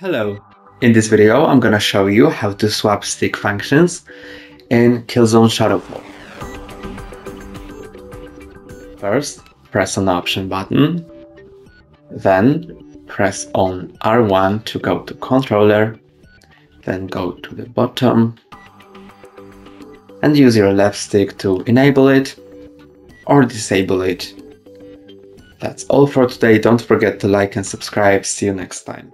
Hello! In this video I'm gonna show you how to swap stick functions in Killzone Shadow Fall. First, press on option button, then press on R1 to go to controller, then go to the bottom and use your left stick to enable it or disable it. That's all for today, don't forget to like and subscribe, see you next time.